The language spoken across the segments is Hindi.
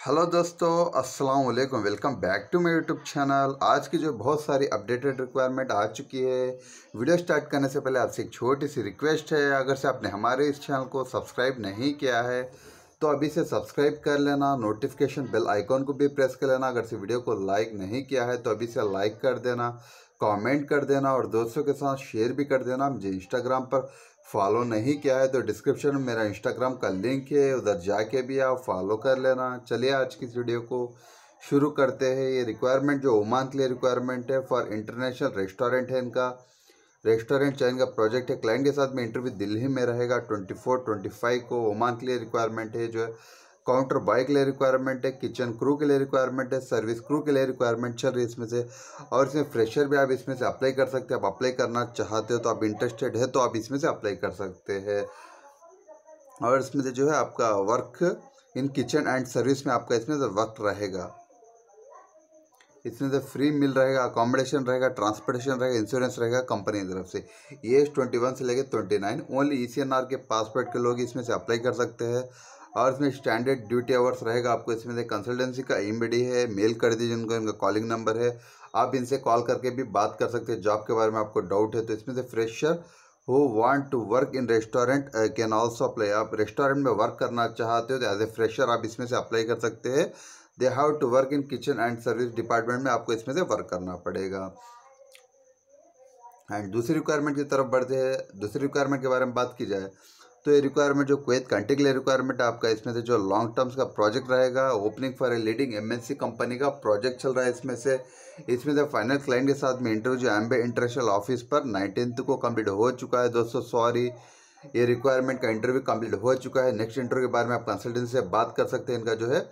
हेलो दोस्तों, अस्सलाम वालेकुम। Welcome back to my YouTube channel आज की जो बहुत सारी अपडेटेड रिक्वायरमेंट आ चुकी है वीडियो स्टार्ट करने से पहले आपसे एक छोटी सी रिक्वेस्ट है। अगर से आपने हमारे इस चैनल को सब्सक्राइब नहीं किया है तो अभी से सब्सक्राइब कर लेना नोटिफिकेशन बेल आइकॉन को भी प्रेस कर लेना। अगर से वीडियो को लाइक नहीं किया है तो अभी से लाइक कर देना कमेंट कर देना और दोस्तों के साथ शेयर भी कर देना। मुझे इंस्टाग्राम पर फॉलो नहीं किया है तो डिस्क्रिप्शन में मेरा इंस्टाग्राम का लिंक है, उधर जाके भी आप फॉलो कर लेना। चलिए आज की इस वीडियो को शुरू करते हैं। ये रिक्वायरमेंट जो ओमान के लिए रिक्वायरमेंट है फॉर इंटरनेशनल रेस्टोरेंट है इनका। रेस्टोरेंट चैन का प्रोजेक्ट है क्लाइंट के साथ में इंटरव्यू दिल्ली में रहेगा ट्वेंटी फोर ट्वेंटी फाइव को ओमान के लिए रिक्वायरमेंट है, जो है। काउंटर बॉय के लिए रिक्वायरमेंट है, किचन क्रू के लिए रिक्वायरमेंट है, सर्विस क्रू के लिए रिक्वायरमेंट चल रही है इसमें से। और इसमें फ्रेशर भी आप इसमें से अप्लाई कर सकते हैं। आप अप्लाई करना चाहते हो तो आप इंटरेस्टेड है तो आप इसमें से अप्लाई कर सकते हैं। और इसमें से जो है आपका work in kitchen and service में आपका इसमें से वर्क रहेगा। इसमें से फ्री मिल रहेगा अकोमोडेशन रहेगा ट्रांसपोर्टेशन रहेगा इंश्योरेंस रहेगा कंपनी की तरफ़ से। ये ट्वेंटी वन से लेकर ट्वेंटी नाइन ओनली ईसीएनआर के पासपोर्ट के लोग इसमें से अप्लाई कर सकते हैं। और इसमें स्टैंडर्ड ड्यूटी आवर्स रहेगा। आपको इसमें से कंसल्टेंसी का ईमेल है मेल कर दीजिए उनको, इनका कॉलिंग नंबर है। आप इनसे कॉल करके भी बात कर सकते हैं। जॉब के बारे में आपको डाउट है तो इसमें से fresher who want to work in restaurant can also apply आप रेस्टोरेंट में वर्क करना चाहते हो तो एज ए फ्रेशर आप इसमें से अप्लाई कर सकते हैं। They have to work in kitchen and service department में आपको इसमें से वर्क करना पड़ेगा। एंड दूसरी रिक्वायरमेंट की तरफ़ बढ़ते हैं। दूसरी रिक्वायरमेंट के बारे में बात की जाए तो ये रिक्वायरमेंट जो कुवैत कंट्री के लिए रिक्वायरमेंट आपका, इसमें से जो लॉन्ग टर्म्स का प्रोजेक्ट रहेगा opening for a leading MNC company का प्रोजेक्ट चल रहा है इसमें से। इसमें से फाइनल क्लाइंट के साथ में इंटरव्यू जो एम्बे इंटरनेशनल ऑफ़िस पर नाइनटीन को कंप्लीट हो चुका है दोस्तों सॉरी ये रिक्वायरमेंट का इंटरव्यू कंप्लीट हो चुका है। नेक्स्ट इंटरव्यू के बारे में आप कंसल्टेंसी से बात कर सकते हैं। इनका जो है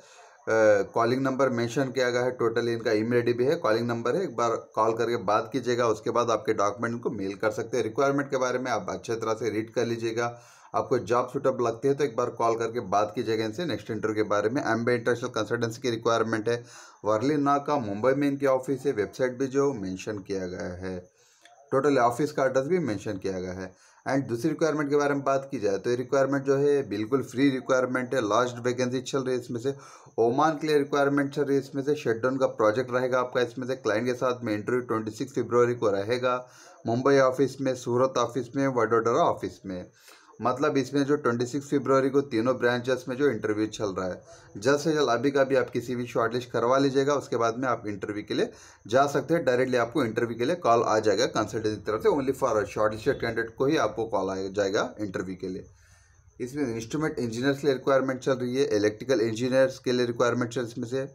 कॉलिंग नंबर मेंशन किया गया है टोटली इनका ईमेल आईडी भी है कॉलिंग नंबर है। एक बार कॉल करके बात कीजिएगा, उसके बाद आपके डॉक्यूमेंट को मेल कर सकते हैं। रिक्वायरमेंट के बारे में आप अच्छे तरह से रीड कर लीजिएगा। आपको जॉब सुटेबल लगती है तो एक बार कॉल करके बात कीजिएगा इनसे। नेक्स्ट इंटरव्यू के बारे में एम्बे इंटरनेशनल कंसल्टेंसी की रिक्वायरमेंट है। वर्ली नाका मुंबई में इनकी ऑफ़िस है। वेबसाइट भी जो मेंशन किया गया है। टोटल ऑफ़िस का एड्रेस भी मेंशन किया गया है। एंड दूसरी रिक्वायरमेंट के बारे में बात की जाए तो ये रिक्वायरमेंट जो है, बिल्कुल फ्री रिक्वायरमेंट है। लास्ट वैकेंसी चल रही है इसमें से। ओमान के लिए रिक्वायरमेंट चल रही है इसमें से। शटडाउन का प्रोजेक्ट रहेगा आपका इसमें से। क्लाइंट के साथ में इंटरव्यू ट्वेंटी सिक्स को रहेगा। मुंबई ऑफ़िस में सूरत ऑफ़िस में वडोदरा ऑफ़िस में। मतलब इसमें जो ट्वेंटी सिक्स फरवरी को तीनों ब्रांचेस में जो इंटरव्यू चल रहा है, जल्द से जल्द अभी का भी आप किसी भी शॉर्टलिस्ट करवा लीजिएगा, उसके बाद में आप इंटरव्यू के लिए जा सकते हैं डायरेक्टली आपको इंटरव्यू के लिए कॉल आ जाएगा कंसल्टेंसी की तरफ़ से ओनली फॉर शॉर्टलिस्टेड कैंडिडेट को ही आपको कॉल आ जाएगा इंटरव्यू के लिए। इसमें इंस्ट्रूमेंट इंजीनियर्स के लिए रिक्वायरमेंट चल रही है इलेक्ट्रिकल इंजीनियर्स के लिए रिक्वायरमेंट चल इसमें से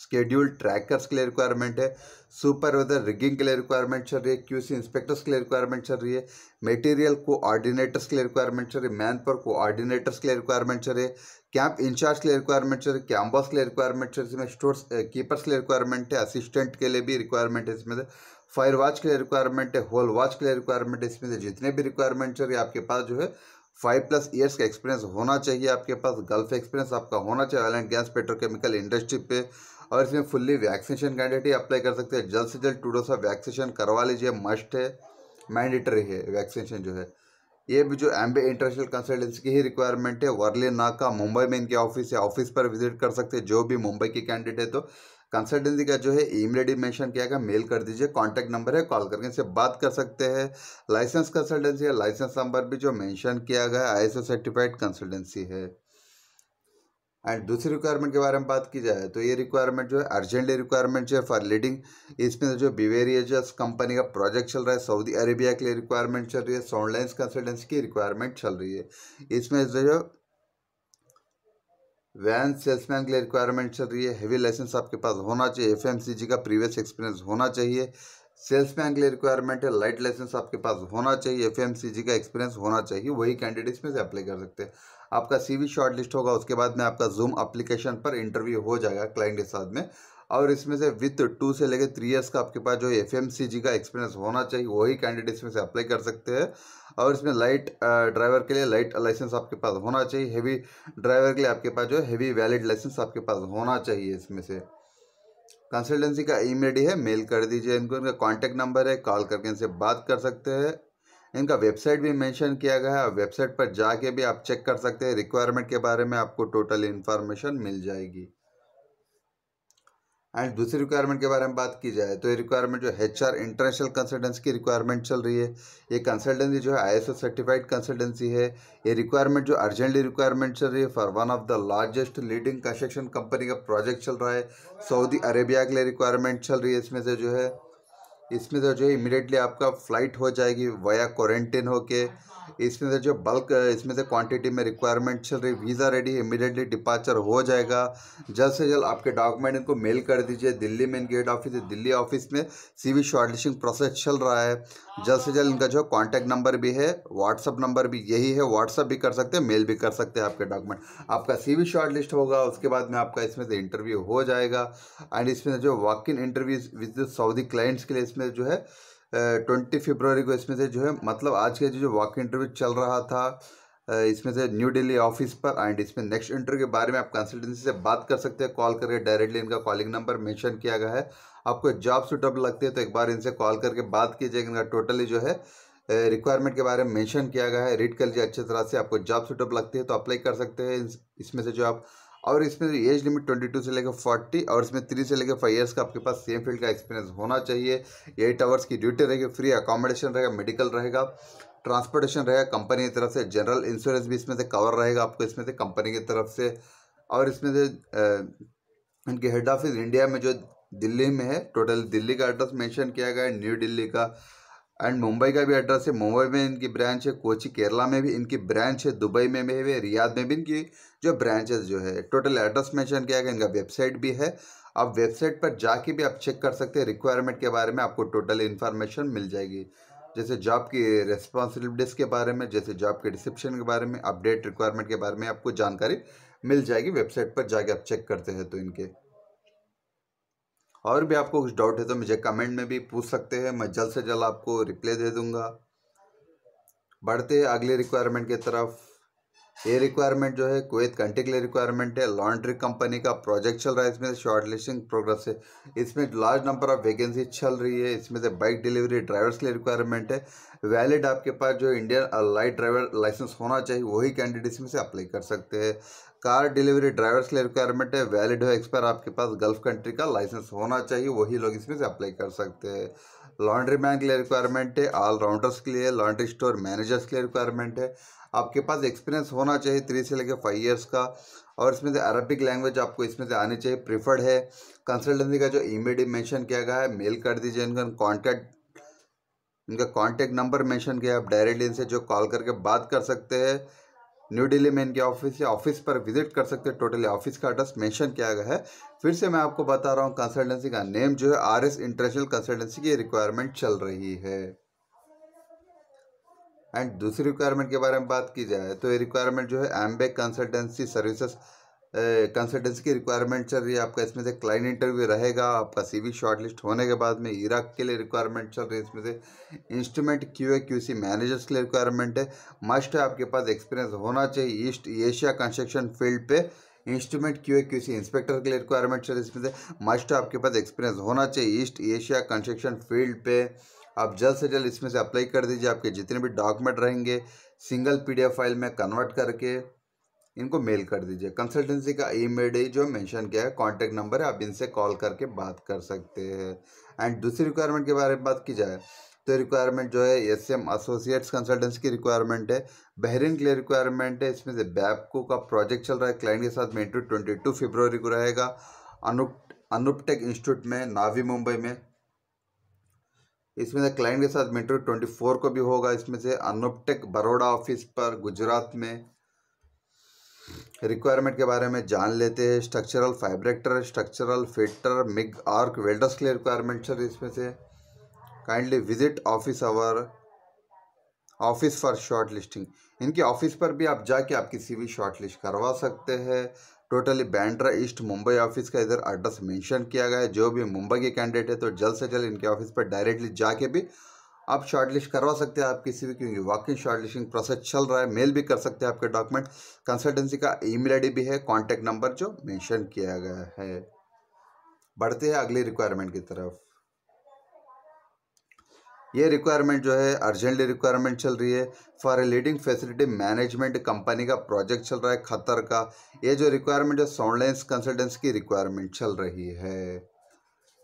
स्केड्यूल ट्रैकर्स के लिए रिक्वायरमेंट है सुपरवाइजर रिगिंग के लिए रिक्वायरमेंट चल रही है क्यूसी इंस्पेक्टर्स के लिए रिक्वायरमेंट चल रही है मटेरियल कोऑर्डिनेटर्स के लिए रिक्वायरमेंट चल रही है मैन पर कोऑर्डिनेटर्स के लिए रिक्वायरमेंट चल रही है कैंप इंचार्ज के लिए रिक्वायरमेंट चल रही है कैम्बस के लिए रिक्वायरमेंट चल रही है स्टोर्स कीपर्स के लिए रिक्वायरमेंट है असिस्टेंट के लिए भी रिक्वायरमेंट है इसमें से फायर वॉच के लिए रिक्वायरमेंट है होल वॉच के लिए रिक्वायरमेंट है इसमें से जितने भी रिक्वायरमेंट चल रही है आपके पास जो है फाइव प्लस ईयर्स का एक्सपीरियंस होना चाहिए आपके पास गल्फ एक्सपीरियंस आपका होना चाहिए oil and gas petrochemical industry पे और इसमें फुल्ली वैक्सीनेशन कैंडिडेट ही अप्लाई कर सकते हैं। जल्द से जल्द टू डोज ऑफ़ वैक्सीनेशन करवा लीजिए मस्ट है मैंडेटरी है वैक्सीनेशन जो है। ये भी जो एम्बे इंटरनेशनल कंसल्टेंसी की ही रिक्वायरमेंट है वर्ली नाका मुंबई में इनके ऑफ़िस है ऑफ़िस पर विज़िट कर सकते हैं, जो भी मुंबई के कैंडिडेट है तो कंसल्टेंसी का जो है ईमेल आई डी मैंशन किया गया मेल कर दीजिए कॉन्टैक्ट नंबर है कॉल करके इनसे बात कर सकते हैं। लाइसेंस कंसल्टेंसी है लाइसेंस नंबर भी जो मेंशन किया गया आई सर्टिफाइड कंसल्टेंसी है। एंड दूसरी रिक्वायरमेंट के बारे में बात की जाए तो ये रिक्वायरमेंट जो है अर्जेंटली रिक्वायरमेंट जो है फॉर लीडिंग इसमें जो बिवेरियजस कंपनी का प्रोजेक्ट चल रहा है सऊदी अरेबिया के लिए रिक्वायरमेंट चल रही है सोनलाइंस कंसल्टेंसी की रिक्वायरमेंट चल रही है। इसमें जो वैन सेल्समैन के लिए रिक्वायरमेंट चल रही है हेवी लाइसेंस आपके पास होना चाहिए एफएमसीजी का प्रीवियस एक्सपीरियंस होना चाहिए सेल्समैन के लिए रिक्वायरमेंट है लाइट लाइसेंस आपके पास होना चाहिए एफएमसीजी का एक्सपीरियंस होना चाहिए, वही कैंडिडेट इसमें से अप्लाई कर सकते हैं। आपका सीवी शॉर्ट लिस्ट होगा, उसके बाद में आपका जूम एप्लीकेशन पर इंटरव्यू हो जाएगा क्लाइंट के साथ में। और इसमें से विथ टू से लेकर थ्री इयर्स का आपके पास जो एफएमसीजी का एक्सपीरियंस होना चाहिए, वही कैंडिडेट इसमें से अप्लाई कर सकते हैं। और इसमें लाइट ड्राइवर के लिए लाइट लाइसेंस आपके पास होना चाहिए हेवी ड्राइवर के लिए आपके पास जो है हेवी वैलिड लाइसेंस आपके पास होना चाहिए इसमें से। कंसल्टेंसी का ईमेल है मेल कर दीजिए इनको, इनका कॉन्टैक्ट नंबर है कॉल करके इनसे बात कर सकते हैं। इनका वेबसाइट भी मेंशन किया गया है। वेबसाइट पर जाके भी आप चेक कर सकते हैं। रिक्वायरमेंट के बारे में आपको टोटल इन्फॉर्मेशन मिल जाएगी। एंड दूसरी रिक्वायरमेंट के बारे में बात की जाए तो ये रिक्वायरमेंट जो एच आर इंटरनेशनल कंसल्टेंसी की रिक्वायरमेंट चल रही है। ये कंसल्टेंसी जो है आईएसओ सर्टिफाइड कंसल्टेंसी है। ये रिक्वायरमेंट जो अर्जेंटली रिक्वायरमेंट चल रही है for one of the largest leading construction company का प्रोजेक्ट चल रहा है। सऊदी अरेबिया के लिए रिक्वायरमेंट चल रही है इसमें से जो है। इसमें तो जो इमीडिएटली आपका फ़्लाइट हो जाएगी वाया क्वारंटीन होके। इसमें से जो बल्क इसमें से क्वांटिटी में रिक्वायरमेंट चल रही वीज़ा रेडी इमीडिएटली डिपार्चर हो जाएगा। जल्द से जल्द आपके डॉक्यूमेंट इनको मेल कर दीजिए। दिल्ली में इनके हेड ऑफ़िस है दिल्ली ऑफ़िस में सीवी शॉर्टलिस्टिंग प्रोसेस चल रहा है। जल्द से जल्द इनका जो कॉन्टैक्ट नंबर भी है व्हाट्सअप नंबर भी यही है। व्हाट्सअप भी कर सकते हैं मेल भी कर सकते हैं आपके डॉक्यूमेंट आपका सी वी शॉर्ट लिस्ट होगा, उसके बाद में आपका इसमें से इंटरव्यू हो जाएगा। एंड इसमें जो walk in interview with Saudi clients के लिए इसमें जो है ट्वेंटी फरवरी को इसमें से जो है मतलब आज के जो वॉक इंटरव्यू चल रहा था इसमें से न्यू दिल्ली ऑफ़िस पर एंड इसमें नेक्स्ट इंटरव्यू के बारे में आप कंसल्टेंसी से बात कर सकते हैं कॉल करके डायरेक्टली इनका कॉलिंग नंबर मेंशन किया गया है। आपको जॉब सुटेबल लगती है तो एक बार इनसे कॉल करके बात कीजिएगा, इनका टोटली जो है रिक्वायरमेंट के बारे में मेंशन किया गया है। रीड कर लीजिए अच्छी तरह से आपको जॉब सुटेबल लगती है तो अप्लाई कर सकते हैं। इसमें से जो आप और इसमें एज लिमिट ट्वेंटी टू से लेकर फोर्टी और इसमें थ्री से लेकर फाइव ईयर्स का आपके पास सेम फ़ील्ड का एक्सपीरियंस होना चाहिए। एट आवर्स की ड्यूटी रहेगी फ्री अकोमोडेशन रहेगा मेडिकल रहेगा ट्रांसपोर्टेशन रहेगा कंपनी की तरफ़ से जनरल इंश्योरेंस भी इसमें से कवर रहेगा आपको, इसमें से कंपनी की तरफ़ से। और इसमें से इनके हेड ऑफ़िस इंडिया में जो दिल्ली में है टोटल दिल्ली का एड्रेस मेंशन किया गया है न्यू दिल्ली का। एंड मुंबई का भी एड्रेस है मुंबई में इनकी ब्रांच है कोची केरला में भी इनकी ब्रांच है दुबई में भी है रियाद में भी इनकी जो ब्रांचेस जो है टोटल एड्रेस मेंशन किया गया, इनका वेबसाइट भी है। आप वेबसाइट पर जाके भी आप चेक कर सकते हैं रिक्वायरमेंट के बारे में आपको टोटल इन्फॉर्मेशन मिल जाएगी। जैसे जॉब की रिस्पॉन्सिबिलिटीज़ के बारे में, जैसे जॉब के डिस्क्रिप्शन के बारे में अपडेट रिक्वायरमेंट के बारे में आपको जानकारी मिल जाएगी वेबसाइट पर जाके आप चेक करते हैं तो इनके। और भी आपको कुछ डाउट है तो मुझे कमेंट में भी पूछ सकते हैं। मैं जल्द से जल्द आपको रिप्लाई दे दूँगा। बढ़ते अगले रिक्वायरमेंट की तरफ़। ये रिक्वायरमेंट जो है कुवैत कंट्री के लिए रिक्वायरमेंट है। लॉन्ड्री कंपनी का प्रोजेक्ट चल रहा है इसमें शॉर्ट लिस्टिंग प्रोग्रेस है। इसमें लार्ज नंबर ऑफ़ वैकेंसी चल रही है। इसमें से बाइक डिलीवरी ड्राइवर्स के लिए रिक्वायरमेंट है। वैलिड आपके पास जो इंडियन लाइट ड्राइवर लाइसेंस होना चाहिए, वही कैंडिडेट इसमें से अप्लाई कर सकते हैं। कार डिलीवरी ड्राइवर्स के लिए रिक्वायरमेंट है। वैलिड हो एक्सपायर आपके पास गल्फ कंट्री का लाइसेंस होना चाहिए, वही लोग इसमें से अप्लाई कर सकते हैं। लॉन्ड्री मैन के लिए रिक्वायरमेंट है। ऑलराउंडर्स के लिए लॉन्ड्री स्टोर मैनेजर्स के लिए रिक्वायरमेंट है। आपके पास एक्सपीरियंस होना चाहिए थ्री से लेकर फाइव ईयर्स का। और इसमें से अरबिक लैंग्वेज आपको इसमें से आनी चाहिए प्रिफर्ड है। कंसल्टेंसी का जो ईमेल मेंशन किया गया है मेल कर दीजिए इनका कॉन्टैक्ट इनका कॉन्टैक्ट नंबर मेंशन किया आप डायरेक्टली इनसे जो कॉल करके बात कर सकते हैं। न्यू दिल्ली में इनके ऑफ़िस या ऑफ़िस पर विज़िट कर सकते हैं। टोटली ऑफ़िस का एड्रेस मेंशन किया गया है। फिर से मैं आपको बता रहा हूँ कंसल्टेंसी का नेम जो है आर एस इंटरनेशनल कंसल्टेंसी की रिक्वायरमेंट चल रही है। एंड दूसरी रिक्वायरमेंट के बारे में बात की जाए तो ये रिक्वायरमेंट जो है एम्बेक कंसल्टेंसी सर्विसेज़ कंसल्टेंसी की रिक्वायरमेंट चल रही है। आपका इसमें से क्लाइंट इंटरव्यू रहेगा, आपका सीवी शॉर्टलिस्ट होने के बाद में इराक के लिए रिक्वायरमेंट चल रही है। इसमें से instrument Q A Q C managers के लिए रिक्वायरमेंट है। मस्ट है, आपके पास एक्सपीरियंस होना चाहिए ईस्ट एशिया कंस्ट्रक्शन फ़ील्ड पे। Instrument Q A Q C inspector के लिए रिक्वायरमेंट चल रही है। इसमें से मस्ट आपके पास एक्सपीरियंस होना चाहिए ईस्ट एशिया कंस्ट्रक्शन फ़ील्ड पे। आप जल्द से जल्द इसमें से अप्लाई कर दीजिए। आपके जितने भी डॉक्यूमेंट रहेंगे, सिंगल पीडीएफ फ़ाइल में कन्वर्ट करके इनको मेल कर दीजिए। कंसल्टेंसी का ईमेल जो मेंशन किया है, कॉन्टैक्ट नंबर है, आप इनसे कॉल करके बात कर सकते हैं। एंड दूसरी रिक्वायरमेंट के बारे में बात की जाए तो रिक्वायरमेंट जो है एस एम एसोसिएट्स कंसल्टेंसी की रिक्वायरमेंट है। बहरीन के लिए रिक्वायरमेंट है, इसमें से बैपको का प्रोजेक्ट चल रहा है, क्लाइंट के साथ में इंटरव्यू ट्वेंटी टू फेब्रवरी को रहेगा। अनुप, अनुपटेक इंस्टीट्यूट में, नावी मुंबई में। इसमें से क्लाइंट के साथ मेट्रो ट्वेंटी फोर को भी होगा। इसमें से अनुपटेक बड़ोड़ा ऑफ़िस पर गुजरात में रिक्वायरमेंट के बारे में जान लेते हैं। Structural fabricator structural fitter MIG arc welders के लिए रिक्वायरमेंट चल इसमें से kindly visit office our office for short listing इनके ऑफ़िस पर भी आप जाके आपकी सीवी शॉर्ट लिस्ट करवा सकते हैं। Totally Bandra east Mumbai office का इधर एड्रेस मेंशन किया गया है। जो भी मुंबई के कैंडिडेट है तो जल्द से जल्द इनके ऑफ़िस पर डायरेक्टली जाके भी आप शॉर्टलिस्ट करवा सकते हैं। आप किसी भी, क्योंकि वॉकिंग शॉर्टलिस्टिंग प्रोसेस चल रहा है। मेल भी कर सकते हैं आपके डॉक्यूमेंट कंसल्टेंसी का ईमेल आईडी भी है कॉन्टैक्ट नंबर जो मेंशन किया गया है। बढ़ते हैं अगली रिक्वायरमेंट की तरफ़। ये रिक्वायरमेंट जो है अर्जेंटली रिक्वायरमेंट चल रही है। For a leading facility management company का प्रोजेक्ट चल रहा है खतर का। ये जो रिक्वायरमेंट है सॉन्डलेंस कंसल्टेंस की रिक्वायरमेंट चल रही है।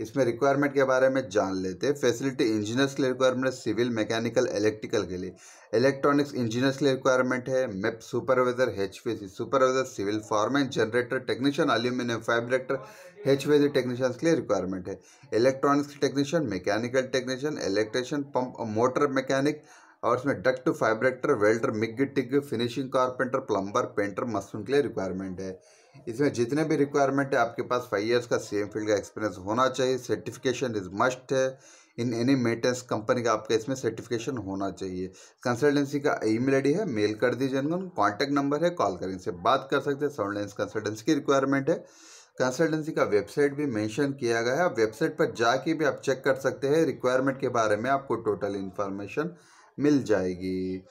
इसमें रिक्वायरमेंट के बारे में जान लेते हैं। फैसिलिटी इंजीनियर्स के लिए रिक्वायरमेंट है सिविल मैकेनिकल इलेक्ट्रिकल के लिए। इलेक्ट्रॉनिक्स इंजीनियर्स के लिए रिक्वायरमेंट है MEP supervisor H P supervisor civil foreman generator technician aluminium fabricator HVAC technicians के लिए रिक्वायरमेंट है। Electronics technician mechanical technician electrician pump motor mechanic और उसमें duct fabricator welder MIG TIG finishing carpenter plumber painter mushroom के लिए रिक्वायरमेंट है। इसमें जितने भी रिक्वायरमेंट है, आपके पास फाइव ईयर्स का सेम फ़ील्ड का एक्सपीरियंस होना चाहिए। सर्टिफिकेशन इज़ मस्ट है। इन एनी मेंटेनेंस कंपनी का आपका इसमें सर्टिफिकेशन होना चाहिए। कंसल्टेंसी का ईमेल आईडी है मेल कर दीजिए उनको कॉन्टैक्ट नंबर है कॉल करें। इनसे बात कर सकते हैं। साउंडलेंस कंसल्टेंसी की रिक्वायरमेंट है। कंसल्टेंसी का वेबसाइट भी मेंशन किया गया है। आप वेबसाइट पर जाके भी आप चेक कर सकते हैं। रिक्वायरमेंट के बारे में आपको टोटल इन्फॉर्मेशन मिल जाएगी।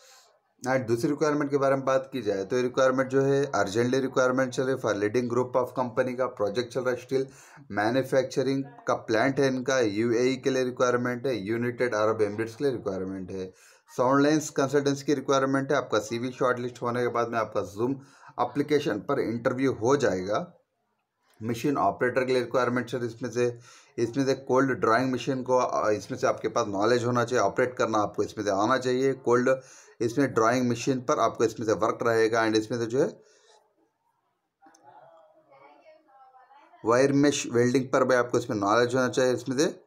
एंड दूसरी रिक्वायरमेंट के बारे में बात की जाए तो रिक्वायरमेंट जो है अर्जेंटली रिक्वायरमेंट चल रही है। For leading group of company का प्रोजेक्ट चल रहा है स्टील मैन्युफैक्चरिंग का प्लांट है इनका यूएई के लिए रिक्वायरमेंट है। यूनाइटेड अरब एमरेट्स के लिए रिक्वायरमेंट है। साउंडलाइंस कंसल्टेंसी की रिक्वायरमेंट है। आपका सीवी शॉर्टलिस्ट होने के बाद में आपका जूम अप्लीकेशन पर इंटरव्यू हो जाएगा। मशीन ऑपरेटर के लिए रिक्वायरमेंट सर इसमें से इसमें से कोल्ड ड्राइंग मशीन को इसमें से आपके पास नॉलेज होना चाहिए ऑपरेट करना आपको इसमें से आना चाहिए। कोल्ड इसमें ड्राइंग मशीन पर आपको इसमें से वर्क रहेगा एंड इसमें से जो है वायर मेश वेल्डिंग पर भी आपको इसमें नॉलेज होना चाहिए, इसमें से।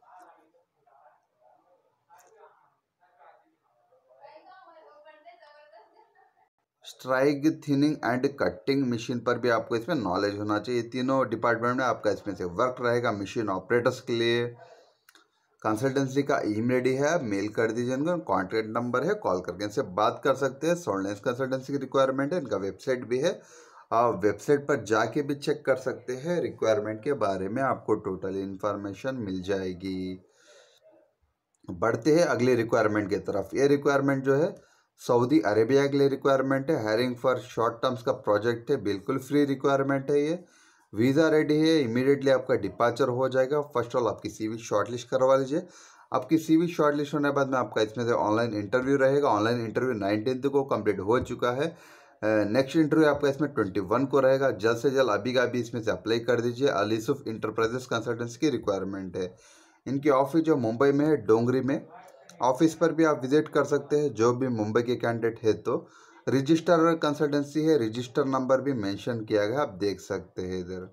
Strike thinning and cutting machine पर भी आपको इसमें नॉलेज होना चाहिए। तीनों डिपार्टमेंट में आपका इसमें से वर्क रहेगा मशीन ऑपरेटर्स के लिए। कंसल्टेंसी का ईमेल आईडी है मेल कर दीजिए इनको कॉन्टैक्ट नंबर है कॉल करके इनसे बात कर सकते हैं। सोलनेस कंसल्टेंसी की रिक्वायरमेंट है, इनका वेबसाइट भी है। आप वेबसाइट पर जाके भी चेक कर सकते हैं रिक्वायरमेंट के बारे में आपको टोटल इन्फॉर्मेशन मिल जाएगी। बढ़ते हैं अगले रिक्वायरमेंट की तरफ़। ये रिक्वायरमेंट जो है सऊदी अरेबिया के लिए रिक्वायरमेंट है। हायरिंग फॉर शॉर्ट टर्म्स का प्रोजेक्ट है। बिल्कुल फ्री रिक्वायरमेंट है ये। वीज़ा रेडी है। इमीडिएटली आपका डिपार्चर हो जाएगा। फ़र्स्ट ऑल आपकी सीवी शॉर्टलिस्ट करवा लीजिए। आपकी सीवी शॉर्टलिस्ट होने के बाद में आपका इसमें से ऑनलाइन इंटरव्यू रहेगा। ऑनलाइन इंटरव्यू नाइनटीन को कंप्लीट हो चुका है। नेक्स्ट इंटरव्यू आपका इसमें ट्वेंटी वन को रहेगा। जल्द से जल्द अभी का अभी इसमें से अप्लाई कर दीजिए। अलीसुफ इंटरप्राइजेस कंसल्टेंसी की रिक्वायरमेंट है। इनकी ऑफ़िस जो मुंबई में है, डोंगरी में। ऑफ़िस पर भी आप विज़िट कर सकते हैं, जो भी मुंबई के कैंडिडेट है तो। रजिस्टर कंसल्टेंसी है रजिस्टर नंबर भी मेंशन किया गया, आप देख सकते हैं इधर।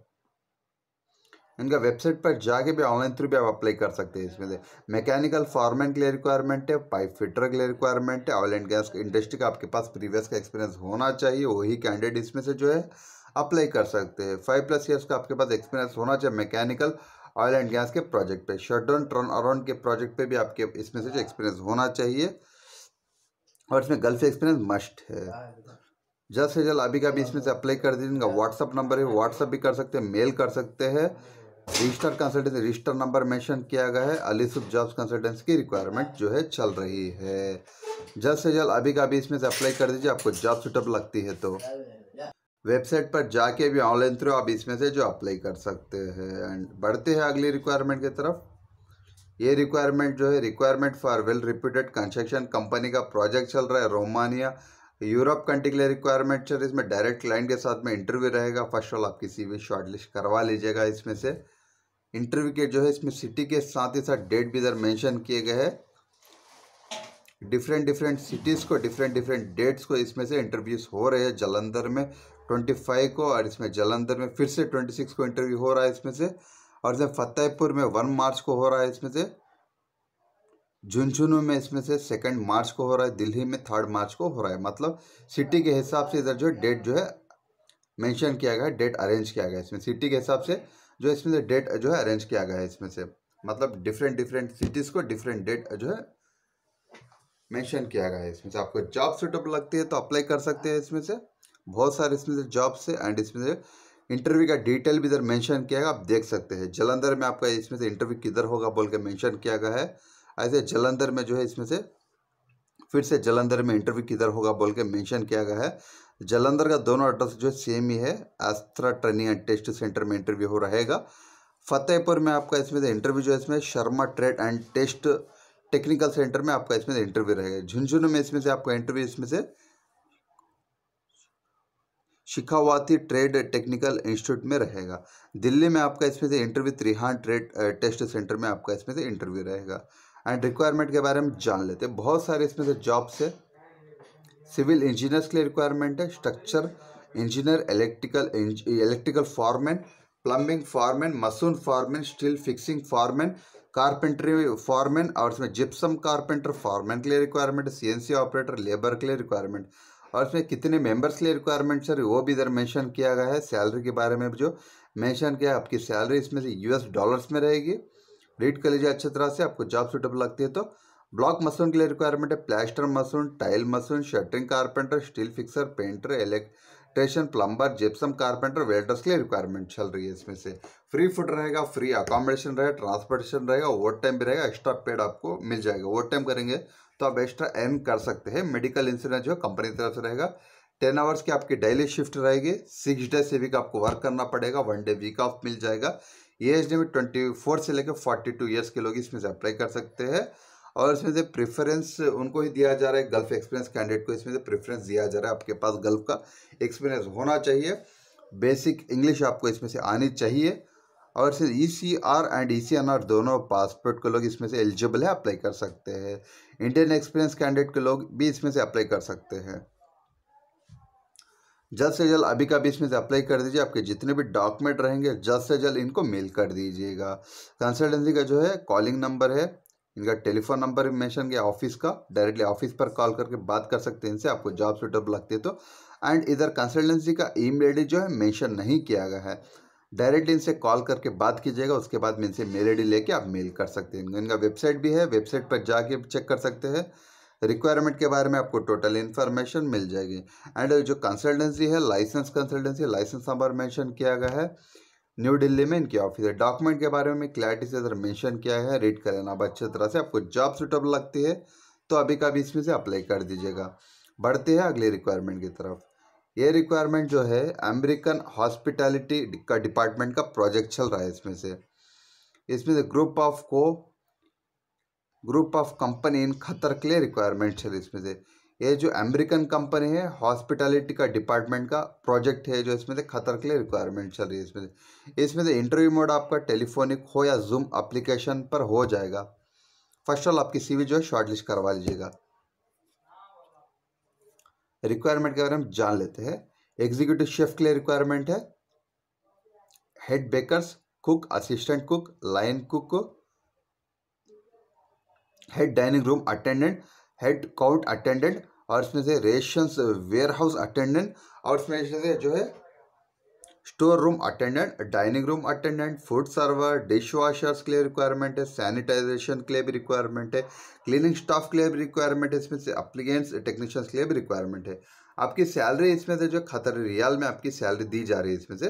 इनका वेबसाइट पर जाके भी ऑनलाइन थ्रू भी आप अप्लाई कर सकते हैं इसमें। से मैकेनिकल फॉर्मैन के लिए रिक्वायरमेंट है, पाइप फिटर के लिए रिक्वायरमेंट है, ऑयल एंड गैस इंडस्ट्री का आपके पास प्रीवियस का एक्सपीरियंस होना चाहिए, वही कैंडिडेट इसमें से जो है अप्लाई कर सकते हैं। फाइव प्लस ईयर्स का आपके पास एक्सपीरियंस होना चाहिए, मैकेनिकल ऑयल एंड गैस के प्रोजेक्ट पे शटडाउन टर्न अराउंड के प्रोजेक्ट पे भी आपके इसमें से जो एक्सपीरियंस होना चाहिए। और इसमें गर्ल्स एक्सपीरियंस मस्ट है। जल्द से जल्द अभी का भी इसमें से अप्लाई कर दीजिएगा व्हाट्सअप नंबर है व्हाट्सअप भी कर सकते हैं मेल कर सकते हैं। Register consultancy register number mention किया गया है अलीसुफ जॉब्स कंसल्टेंसी की रिक्वायरमेंट जो है चल रही है। जल्द से जल्द अभी का भी इसमें से अप्लाई कर दीजिए आपको जॉब सुटेबल लगती है तो। वेबसाइट पर जाके भी ऑनलाइन थ्रू आप इसमें से जो अप्लाई कर सकते हैं। एंड बढ़ते हैं अगली रिक्वायरमेंट की तरफ़। ये रिक्वायरमेंट जो है requirement for well reputed construction company का प्रोजेक्ट चल रहा है रोमानिया। यूरोप कंट्री के लिए रिक्वायरमेंट है। इसमें डायरेक्ट क्लाइंट के साथ में इंटरव्यू रहेगा। फ़र्स्ट ऑल आप किसी भी शॉर्टलिस्ट करवा लीजिएगा इसमें से। इंटरव्यू के जो है, इसमें सिटी के साथ ही साथ डेट भी इधर मेंशन किए गए हैं। डिफरेंट डिफरेंट सिटीज़ को डिफरेंट डिफरेंट डेट्स को इसमें से इंटरव्यूज़ हो रहे हैं जलंधर में। ट्वेंटी फाइव को और इसमें जलंधर में फिर से ट्वेंटी सिक्स को इंटरव्यू हो रहा है इसमें से। और इसमें फतेहपुर में वन मार्च को हो रहा है इसमें से। झुंझुनू में इसमें से सेकंड मार्च को हो रहा है। दिल्ली में थर्ड मार्च को हो रहा है। मतलब सिटी के हिसाब से इधर जो डेट जो है मेंशन किया गया है डेट अरेंज किया गया है इसमें। सिटी के हिसाब से जो इसमें से डेट जो है अरेंज किया गया है इसमें से। मतलब डिफरेंट डिफरेंट सिटीज़ को डिफरेंट डेट जो है मेंशन किया गया है इसमें से। आपको जॉब सुटेबल लगती है तो अप्लाई कर सकते हैं इसमें से। बहुत सारे इसमें से जॉब्स है एंड इसमें से इंटरव्यू का डिटेल भी इधर मेंशन किया गया आप देख सकते हैं। जलंधर में आपका इसमें से इंटरव्यू किधर होगा बोल के मेंशन किया गया है। ऐसे जलंधर में जो है इसमें से फिर से जलंधर में इंटरव्यू किधर होगा बोल के मेंशन किया गया है। जलंधर का दोनों एड्रेस जो है सेम ही है। Astra training and test centre में इंटरव्यू हो रहेगा। फतेहपुर में आपका इसमें से इंटरव्यू जो है इसमें Sharma trade and test technical centre में आपका इसमें इंटरव्यू रहेगा। झुंझुनू में इसमें से आपका इंटरव्यू इसमें से शिखावाती ट्रेड टेक्निकल इंस्टीट्यूट में रहेगा। दिल्ली में आपका इसमें से interview, Trihan trade test centre में आपका इसमें से इंटरव्यू रहेगा। एंड रिक्वायरमेंट के बारे में जान लेते हैं। बहुत सारे इसमें से जॉब्स है। सिविल इंजीनियर्स के लिए रिक्वायरमेंट है, structure engineer, electrical electrical foreman, plumbing foreman mason foreman, steel fixing foreman, carpentry foreman और इसमें जिप्सम कारपेंटर फॉरमैन के लिए रिक्वायरमेंट, सीएनसी ऑपरेटर, लेबर के लिए रिक्वायरमेंट। और इसमें कितने मेंबर्स के लिए रिक्वायरमेंट सर वो भी इधर मेंशन किया गया है सैलरी के बारे में जो मेंशन किया है। आपकी सैलरी इसमें से यूएस डॉलर्स में रहेगी। रीड कर लीजिए अच्छी तरह से, आपको जॉब सूटेबल लगती है तो। ब्लॉक मशीन के लिए रिक्वायरमेंट है plaster machine tile machine shuttering carpenter steel fixer painter electrician plumber gypsum carpenter welders के लिए रिक्वायरमेंट चल रही है इसमें से। फ्री फ़ूड रहेगा फ्री अकोमोडेशन रहेगा ट्रांसपोर्टेशन रहेगा ओवर टाइम भी रहेगा एक्स्ट्रा पेड आपको मिल जाएगा। ओवर टाइम करेंगे तो आप एक्स्ट्रा अर्न कर सकते हैं। मेडिकल इंश्योरेंस जो है कंपनी की तरफ़ से रहेगा। टेन आवर्स की आपकी डेली शिफ्ट रहेगी। सिक्स डे से वीक आपको वर्क करना पड़ेगा। वन डे वीक ऑफ़ मिल जाएगा। एज लिमिट ट्वेंटी फोर से लेकर फोर्टी टू ईयर्स के लोग इसमें से अप्लाई कर सकते हैं। और इसमें से प्रेफरेंस उनको ही दिया जा रहा है। गल्फ एक्सपीरियंस कैंडिडेट को इसमें से प्रेफरेंस दिया जा रहा है आपके पास गल्फ का। एक्सपीरियंस होना चाहिए। बेसिक इंग्लिश आपको इसमें से आनी चाहिए। और इसे E C R and E C N R दोनों पासपोर्ट के लोग इसमें से एलिजिबल है अप्लाई कर सकते हैं। इंडियन एक्सपीरियंस कैंडिडेट के लोग भी इसमें से अप्लाई कर सकते हैं। जल्द से जल्द अभी का भी इसमें से अप्लाई कर दीजिए, आपके जितने भी डॉक्यूमेंट रहेंगे, जल्द से जल्द इनको मेल कर दीजिएगा। कंसल्टेंसी का जो है कॉलिंग नंबर है, इनका टेलीफोन नंबर मेंशन किया ऑफ़िस का डायरेक्टली ऑफ़िस पर कॉल करके बात कर सकते हैं इनसे, आपको जॉब सुटेबल लगती है तो। एंड इधर कंसल्टेंसी का ईमेल आई जो है मेंशन नहीं किया गया है। डायरेक्टली इनसे कॉल करके बात कीजिएगा, उसके बाद में इनसे मेल आई लेके आप मेल कर सकते हैं। इनका वेबसाइट भी है, वेबसाइट पर जाके चेक कर सकते हैं। रिक्वायरमेंट के बारे में आपको टोटल इन्फॉर्मेशन मिल जाएगी। एंड जो कंसल्टेंसी है, licence consultancy, licence number mention किया गया है। न्यू दिल्ली में इनकी ऑफ़िस है। डॉक्यूमेंट के बारे में क्लैरिटी से इधर मेंशन किया है। रीड कर लेना अब अच्छी तरह से आपको जॉब सुटेबल लगती है तो अभी का भी इसमें से अप्लाई कर दीजिएगा। बढ़ते हैं अगले रिक्वायरमेंट की तरफ़। ये रिक्वायरमेंट जो है अमेरिकन हॉस्पिटैलिटी का डिपार्टमेंट का प्रोजेक्ट चल रहा है इसमें से। इसमें से ग्रुप ऑफ़ को group of company in Qatar के लिए रिक्वायरमेंट चल इसमें से। ये जो अमेरिकन कंपनी है हॉस्पिटैलिटी का डिपार्टमेंट का प्रोजेक्ट है जो इसमें से खतर के लिए रिक्वायरमेंट चल रही है इसमें से। इसमें से इंटरव्यू मोड आपका टेलीफोनिक हो या जूम एप्लीकेशन पर हो जाएगा। फ़र्स्ट ऑल आपकी सीवी जो है शॉर्टलिस्ट करवा लीजिएगा रिक्वायरमेंट के बारे में जान लेते हैं। एग्जीक्यूटिव शेफ के लिए रिक्वायरमेंट है। Head bakers cook assistant cook line cook head dining room attendant head count attendant और इसमें से रेशंस वेयर हाउस अटेंडेंट और इसमें से जो है store room attendant, dining room attendant, food server dish washers के लिए रिक्वायरमेंट है सैनिटाइजेशन के लिए भी रिक्वायरमेंट है क्लीनिंग स्टाफ के लिए भी रिक्वायरमेंट है, इसमें से अप्लीकेंट्स टेक्नीशियंस के लिए भी रिक्वायरमेंट है। आपकी सैलरी इसमें से जो खतर रियाल में आपकी सैलरी दी जा रही है इसमें से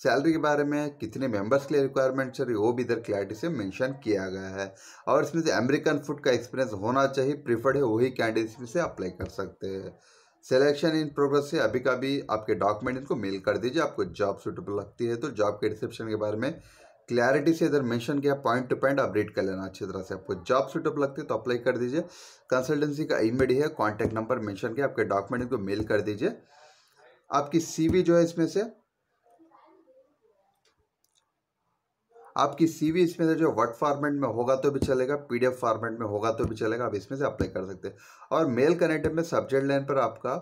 सैलरी के बारे में कितने मेंबर्स के लिए रिक्वायरमेंट रही वो भी इधर क्लैरिटी से मेंशन किया गया है। और इसमें से अमेरिकन फ़ूड का एक्सपीरियंस होना चाहिए प्रीफर्ड है, वही कैंडिडेट इसमें से अप्लाई कर सकते हैं। सिलेक्शन इन प्रोग्रेस से अभी का भी आपके डॉक्यूमेंट इनको मेल कर दीजिए, आपको जॉब सूटेबल लगती है तो जॉब के रिसेप्शन के बारे में क्लैरिटी से इधर मेंशन किया पॉइंट टू पॉइंट आप रीड कर लेना अच्छी तरह से। आपको जॉब सुटेबल लगती है तो अप्लाई कर दीजिए। कंसल्टेंसी का ईमेल है कॉन्टैक्ट नंबर मेंशन किया, आपके डॉक्यूमेंट इनको मेल कर दीजिए। आपकी सीवी जो है इसमें से आपकी सीवी इसमें से जो वर्ड फॉर्मेट में होगा तो भी चलेगा पीडीएफ फॉर्मेट में होगा तो भी चलेगा, आप इसमें से अप्लाई कर सकते हैं। और मेल कनेक्टिव में सब्जेक्ट लाइन पर आपका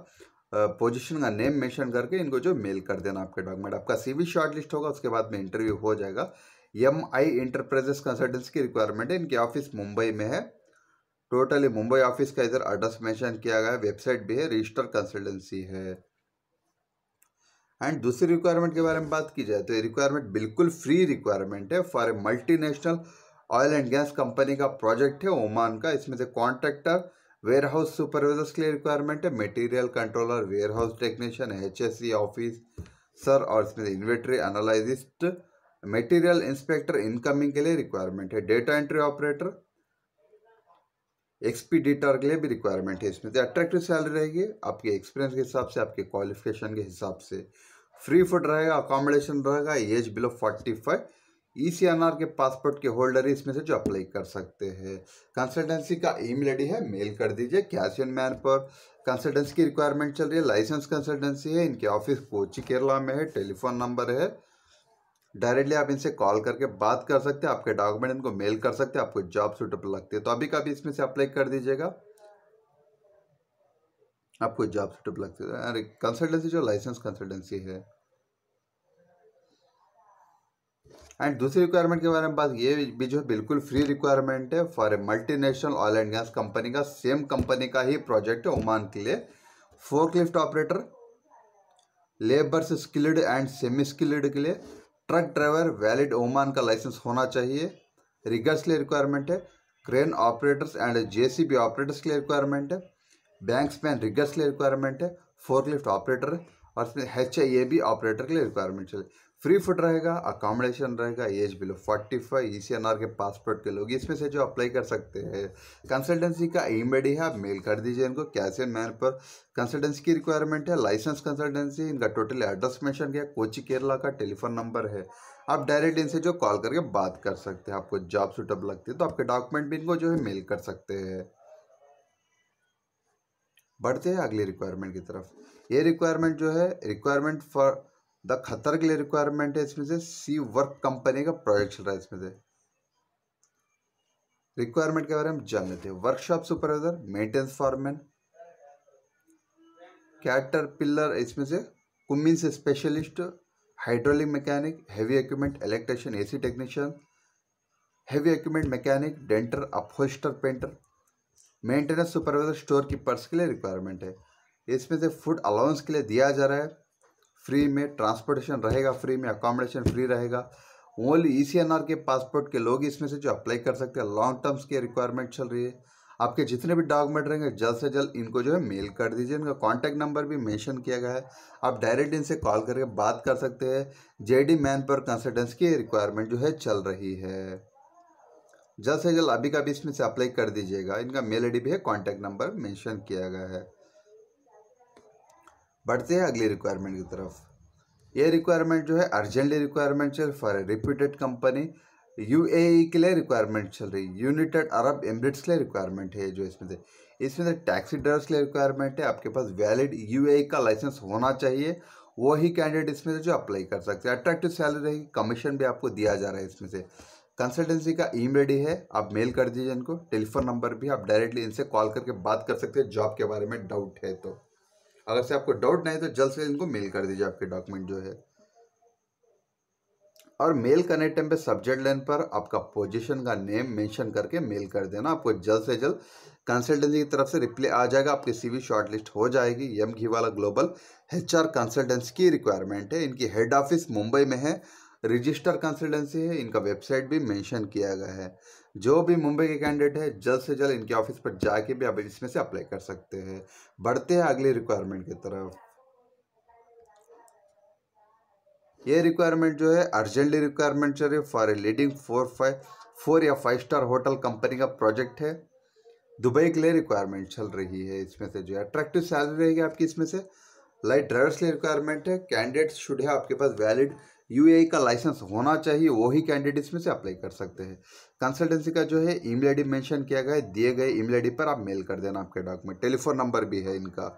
पोजीशन का नेम मेंशन करके इनको जो मेल कर देना आपके डॉक्यूमेंट आपका सीवी शॉर्ट लिस्ट होगा, उसके बाद में इंटरव्यू हो जाएगा। एम आई इंटरप्राइजेस कंसल्टेंसी की रिक्वायरमेंट है, इनकी ऑफ़िस मुंबई में है। टोटली मुंबई ऑफ़िस का इधर एड्रेस मेंशन किया गया है वेबसाइट भी है रजिस्टर कंसल्टेंसी है। एंड दूसरी रिक्वायरमेंट के बारे में बात की जाए तो ये रिक्वायरमेंट बिल्कुल फ्री रिक्वायरमेंट है for a multinational oil and gas company का प्रोजेक्ट है, ओमान का। इसमें से कॉन्ट्रैक्टर वेयर हाउस सुपरवाइजर्स के लिए रिक्वायरमेंट है material controller warehouse technician H S C office sir और इसमें से inventory analyst material inspector incoming के लिए रिक्वायरमेंट है डेटा एंट्री ऑपरेटर एक्सपीडिटर के लिए भी रिक्वायरमेंट है इसमें। तो अट्रैक्टिव सैलरी रहेगी, आपके एक्सपीरियंस के हिसाब से, आपके क्वालिफिकेशन के हिसाब से। फ्री फ़ूड रहेगा अकोमोडेशन रहेगा age below forty five E C N R के पासपोर्ट के होल्डर ही इसमें से जो अप्लाई कर सकते हैं। कंसल्टेंसी का ईमेल आईडी है मेल कर दीजिए कैश एंड मैन पर। कंसल्टेंसी की रिक्वायरमेंट चल रही है लाइसेंस कंसल्टेंसी है, इनके ऑफ़िस कोची केरला में है, टेलीफोन नंबर है। डायरेक्टली आप इनसे कॉल करके बात कर सकते हैं, आपके डॉक्यूमेंट इनको मेल कर सकते हैं, आपको जॉब सुटेबल लगती है। तो अभी का भी इसमें से अप्लाई कर दीजिएगा। आपको जॉब सुटेबल लगती है। अरे, कंसल्टेंसी जो लाइसेंस कंसल्टेंसी है। एंड दूसरी रिक्वायरमेंट के बारे में बात, ये भी जो बिल्कुल फ्री रिक्वायरमेंट है for a multinational oil and gas company का, सेम कंपनी का ही प्रोजेक्ट है ओमान के लिए। Forklift operator, labours skilled and semi skilled के लिए। ट्रक ड्राइवर वैलिड ओमान का लाइसेंस होना चाहिए। रिगर्स के लिए रिक्वायरमेंट है। Crane operators and JCB operators के लिए रिक्वायरमेंट है। बैंक्स मैन रिगर्स के लिए रिक्वायरमेंट है। फोर्कलिफ्ट ऑपरेटर और इसमें H I A B operator के लिए रिक्वायरमेंट चाहिए फ्री फ़ूड रहेगा अकोमोडेशन रहेगा age below forty five E C N R के पासपोर्ट के लोग इसमें से जो अप्लाई कर सकते हैं। कंसल्टेंसी का ई मेडी है आप मेल कर दीजिए इनको, कैसे मैन पर। कंसल्टेंसी की रिक्वायरमेंट है लाइसेंस कंसल्टेंसी इनका टोटल एड्रेस मेंशन किया, कोची केरला का टेलीफोन नंबर है। आप डायरेक्ट इनसे जो कॉल करके बात कर सकते हैं, आपको जॉब सुटेबल लगती है तो आपके डॉक्यूमेंट भी इनको जो है मेल कर सकते हैं। बढ़ते हैं अगली रिक्वायरमेंट की तरफ़। ये रिक्वायरमेंट जो है रिक्वायरमेंट फॉर द खतर के लिए रिक्वायरमेंट है इसमें से सी वर्क कंपनी का प्रोजेक्ट चल रहा है इसमें से। रिक्वायरमेंट के बारे में जान लेते हैं workshop supervisor maintenance foreman caterpillar इसमें से, कुमिन से specialist hydraulic mechanic heavy equipment electrician AC technician heavy equipment mechanic denter upholster painter maintenance supervisor store keepers के लिए रिक्वायरमेंट है। इसमें से फ़ूड अलाउंस के लिए दिया जा रहा है। फ्री में, ट्रांसपोर्टेशन रहेगा फ्री में अकोमोडेशन फ्री रहेगा। ओनली ई सी के पासपोर्ट के लोग इसमें से जो अप्लाई कर सकते हैं। लॉन्ग टर्म्स की रिक्वायरमेंट चल रही है। आपके जितने भी डॉक्यूमेंट रहेंगे, जल्द से जल्द इनको जो है मेल कर दीजिए। इनका कॉन्टैक्ट नंबर भी मेंशन किया गया है। आप डायरेक्ट इनसे कॉल करके बात कर सकते हैं। जेडी मैन पर कंसल्टेंस की रिक्वायरमेंट जो है चल रही है। जल्द से जल्द अभी का भी इसमें से अप्लाई कर दीजिएगा। इनका मेल आईडी भी है कॉन्टैक्ट नंबर मेंशन किया गया है। बढ़ते हैं अगली रिक्वायरमेंट की तरफ़। ये रिक्वायरमेंट जो है अर्जेंटली रिक्वायरमेंट चल for a reputed company UAE के लिए रिक्वायरमेंट चल रही यूनाइटेड अरब एमरेट्स के लिए रिक्वायरमेंट है जो इसमें से। इसमें से टैक्सी ड्राइवर्स के लिए रिक्वायरमेंट है। आपके पास वैलिड यूएई का लाइसेंस होना चाहिए। वही कैंडिडेट इसमें से जो अप्लाई कर सकते हैं। अट्रैक्टिव सैलरी रहेगी कमीशन भी आपको दिया जा रहा है इसमें से। कंसल्टेंसी का ई रेडी है। आप मेल कर दीजिए इनको। टेलीफोन नंबर भी आप डायरेक्टली इनसे कॉल करके बात कर सकते हैं। जॉब के बारे में डाउट है तो। अगर से आपको डाउट नहीं तो जल्द से इनको मेल कर दीजिए आपके डॉक्यूमेंट जो है। और मेल करने टाइम पे सब्जेक्ट लाइन पर आपका पोजीशन का नेम मेंशन करके मेल कर देना। आपको जल्द से जल्द कंसल्टेंसी की तरफ़ से रिप्लाई आ जाएगा, आपकी सीवी शॉर्टलिस्ट हो जाएगी। यम घी वाला ग्लोबल एच आर कंसल्टेंसी की रिक्वायरमेंट है। इनकी हेड ऑफ़िस मुंबई में है। रजिस्टर कंसल्टेंसी है। इनका वेबसाइट भी मेंशन किया गया है। जो भी मुंबई के कैंडिडेट है, जल्द से जल्द इनके ऑफ़िस पर जाके भी आप इसमें से अप्लाई कर सकते हैं। बढ़ते हैं अगली रिक्वायरमेंट की तरफ़। ये रिक्वायरमेंट जो है अर्जेंटली रिक्वायरमेंट चल रही है for a leading four five four या फाइव स्टार होटल कंपनी का प्रोजेक्ट है। दुबई के लिए रिक्वायरमेंट चल रही है इसमें से जो है। अट्रैक्टिव सैलरी रहेगी आपकी इसमें से। लाइट ड्राइवर्स लिए रिक्वायरमेंट है। कैंडिडेट्स शुड है आपके पास वैलिड यूएई का लाइसेंस होना चाहिए वही कैंडिडेट इसमें से अप्लाई कर सकते हैं। कंसल्टेंसी का जो है ईमेल आईडी मेंशन किया गया है, दिए गए ईमेल आईडी पर आप मेल कर देना आपके डॉक्यूमेंट टेलीफोन नंबर भी है इनका।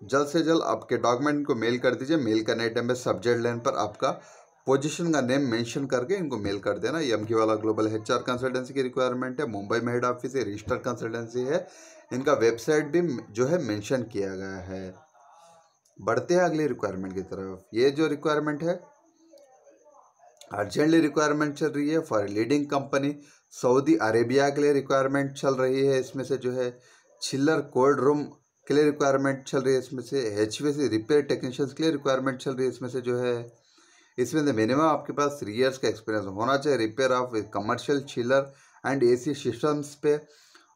जल्द से जल्द आपके डॉक्यूमेंट को मेल कर दीजिए मेल करने टाइम में सब्जेक्ट लाइन पर आपका पोजीशन का नेम मेंशन करके इनको मेल कर देना। एम की वाला ग्लोबल एच आर कंसल्टेंसी की रिक्वायरमेंट है मुंबई में हेड ऑफ़िस है रजिस्टर्ड कंसल्टेंसी है। इनका वेबसाइट भी जो है मेंशन किया गया है। बढ़ते हैं अगली रिक्वायरमेंट की तरफ़। ये जो रिक्वायरमेंट है अर्जेंटली रिक्वायरमेंट चल रही है for leading company Saudi Arabia के लिए रिक्वायरमेंट चल रही है, इसमें से जो है चिल्लर कोल्ड रूम के लिए रिक्वायरमेंट चल रही है, इसमें से एच रिपेयर टेक्नीशियंस के लिए रिक्वायरमेंट चल रही है, इसमें से जो है। इसमें से मिनिमम आपके पास थ्री ईयर्स का एक्सपीरियंस होना चाहिए repair of commercial chiller and AC systems पे।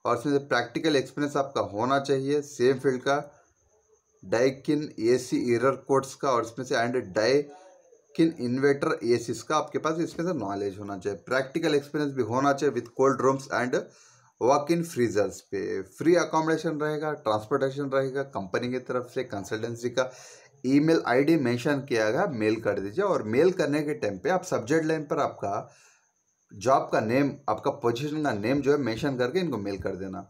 और इसमें से प्रैक्टिकल एक्सपीरियंस आपका होना चाहिए सेम फ़ील्ड का। डाइकिन एसी एरर कोड्स का और इसमें से एंड डाइकिन इन्वेटर एसिस का आपके पास इसमें से नॉलेज होना चाहिए। प्रैक्टिकल एक्सपीरियंस भी होना चाहिए with cold rooms and walk in freezers पे। फ्री अकोमोडेशन रहेगा, ट्रांसपोर्टेशन रहेगा, कंपनी की तरफ़ से, कंसल्टेंसी का ईमेल आईडी मेंशन किया गया, मेल कर दीजिए और मेल करने के टाइम पे आप सब्जेक्ट लाइन पर आपका जॉब का नेम, आपका पोजीशन का नेम जो है मेंशन करके इनको मेल कर देना।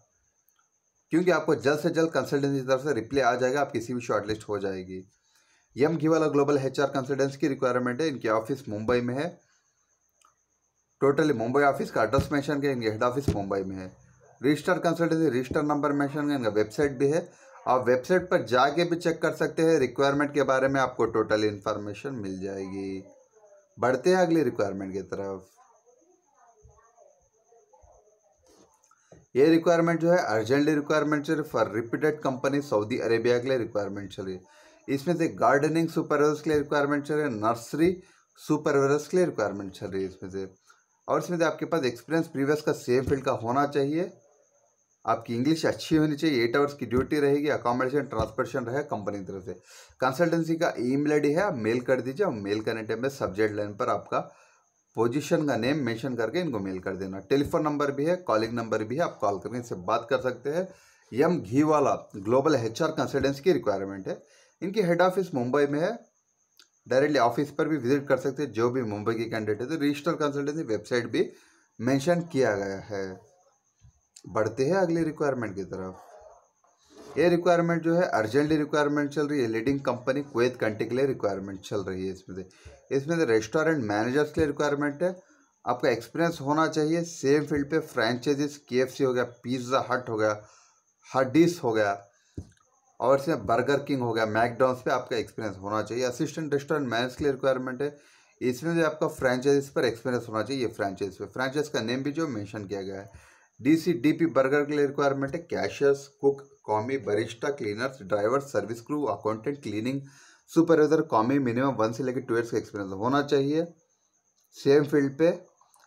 क्योंकि आपको जल्द से जल्द कंसल्टेंसी की तरफ़ से रिप्लाई आ जाएगा आप किसी भी शॉर्टलिस्ट हो जाएगी। यम घी वाला ग्लोबल एच आर कंसल्टेंसी की रिक्वायरमेंट है, इनकी ऑफ़िस मुंबई में है। टोटली मुंबई ऑफ़िस का एड्रेस मेंशन किया, इनके हेड ऑफ़िस मुंबई में है। Register consultancy register number mention किया, इनका वेबसाइट भी है। आप वेबसाइट पर जाके भी चेक कर सकते हैं रिक्वायरमेंट के बारे में आपको टोटल इन्फॉर्मेशन मिल जाएगी। बढ़ते हैं अगली रिक्वायरमेंट की तरफ़। ये रिक्वायरमेंट जो है अर्जेंटली रिक्वायरमेंट चल रही for repeated company Saudi Arabia के लिए रिक्वायरमेंट चल रही है। इसमें से गार्डनिंग सुपरवाइजर्स के लिए रिक्वायरमेंट चल रही है नर्सरी सुपरवाइजर्स के लिए रिक्वायरमेंट चल रही है इसमें से। और इसमें से आपके पास एक्सपीरियंस प्रीवियस का सेम फ़ील्ड का होना चाहिए। आपकी इंग्लिश अच्छी होनी चाहिए एट आवर्स की ड्यूटी रहेगी अकोमोडेशन ट्रांसपोर्टेशन रहे कंपनी की तरफ़ से। कंसल्टेंसी का ई ईमेल आईडी है, आप मेल कर दीजिए और मेल करने टाइम में सब्जेक्ट लाइन पर आपका पोजीशन का नेम मेंशन करके इनको मेल कर देना। टेलीफोन नंबर भी है कॉलिंग नंबर भी है, आप कॉल करके इनसे बात कर सकते हैं। यम घी वाला ग्लोबल एच आर कंसल्टेंसी की रिक्वायरमेंट है। इनकी हेड ऑफ़िस मुंबई में है। डायरेक्टली ऑफ़िस पर भी विज़िट कर सकते हैं, जो भी मुंबई की कैंडिडेट है। तो रजिस्टर कंसल्टेंसी वेबसाइट भी मेंशन किया गया है। बढ़ते हैं अगली रिक्वायरमेंट की तरफ़। ये रिक्वायरमेंट जो है अर्जेंटली रिक्वायरमेंट चल रही है लीडिंग कंपनी कुवैत कंट्री के लिए रिक्वायरमेंट चल रही है इसमें से। इसमें से रेस्टोरेंट मैनेजर्स के लिए रिक्वायरमेंट है। आपका एक्सपीरियंस होना चाहिए सेम फ़ील्ड पे फ्रेंचाइजीज के हो गया पिज़्ज़ा हट हो गया हडीस हो गया, और इसमें बर्गर किंग हो गया मैकडॉन्स पे आपका एक्सपीरियंस होना चाहिए। असिस्टेंट रेस्टोरेंट मैनेज के लिए रिक्वायरमेंट है। इसमें भी आपका फ्रेंचाइजीज पर एक्सपीरियंस होना चाहिए फ्रेंचाइज पे। फ्रेंचाइज का नेम भी जो मेंशन किया गया है। डीसी, डीपी बर्गर के लिए रिक्वायरमेंट है cashiers cook commis barista cleaners driver service crew accountant cleaning supervisor commis minimum one से लेकर टू ईयर्स का एक्सपीरियंस होना चाहिए। सेम फ़ील्ड पे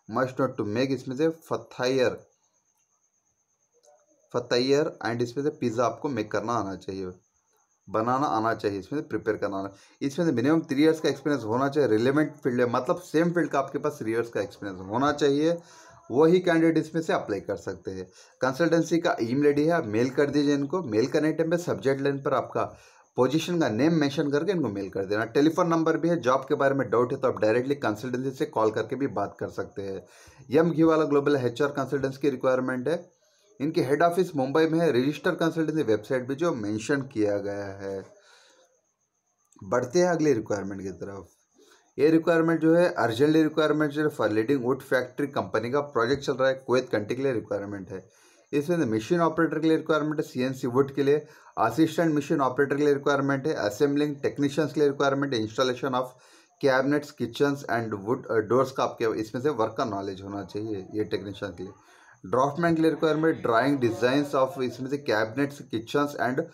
मस्ट नॉट टू मेक इसमें से फथायर फतैयर एंड इसमें से पिज़्ज़ा आपको मेक करना आना चाहिए। बनाना आना चाहिए, इसमें से प्रिपेयर करना आना। इसमें से मिनिमम थ्री ईयर्स का एक्सपीरियंस होना चाहिए। रिलेवेंट फ़ील्ड है मतलब सेम फ़ील्ड का आपके पास थ्री ईयर्स का एक्सपीरियंस होना चाहिए। वही कैंडिडेट इसमें से अप्लाई कर सकते हैं। कंसल्टेंसी का ईमेल आईडी है, आप मेल कर दीजिए इनको। मेल करने टाइम पे सब्जेक्ट लाइन पर आपका पोजीशन का नेम मेंशन करके इनको मेल कर देना। टेलीफोन नंबर भी है जॉब के बारे में डाउट है तो आप डायरेक्टली कंसल्टेंसी से कॉल करके भी बात कर सकते हैं। यम घी वाला ग्लोबल एच आर कंसल्टेंसी की रिक्वायरमेंट है। इनकी हेड ऑफ़िस मुंबई में है रजिस्टर कंसल्टेंसी वेबसाइट भी जो मेंशन किया गया है। बढ़ते हैं अगली रिक्वायरमेंट की तरफ़। ये रिक्वायरमेंट जो है अर्जेंटली रिक्वायरमेंट जो है for leading wood factory company का प्रोजेक्ट चल रहा है कुवैत कंट्री के लिए रिक्वायरमेंट है। इसमें मशीन ऑपरेटर के लिए रिक्वायरमेंट है सीएनसी वुड के लिए। असिस्टेंट मशीन ऑपरेटर के लिए रिक्वायरमेंट है असेंबलिंग टेक्नीशियंस के लिए रिक्वायरमेंट है installation of cabinets kitchens and wood doors का आपके इसमें से वर्क का नॉलेज होना चाहिए, ये टेक्नीशियन के लिए। ड्राफ्टमैन के लिए रिक्वायरमेंट ड्राइंग डिज़ाइन ऑफ़ इसमें से cabinets kitchens and